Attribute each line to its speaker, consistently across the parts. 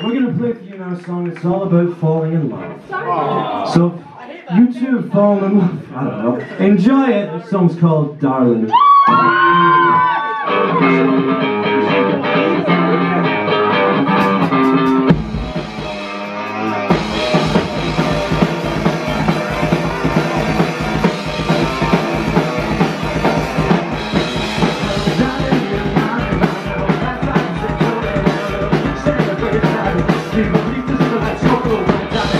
Speaker 1: We're gonna play for you now a song that's all about falling in love. So, you two fallen in love. I don't know. Enjoy it. The song's called Darling. Ah!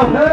Speaker 1: Now,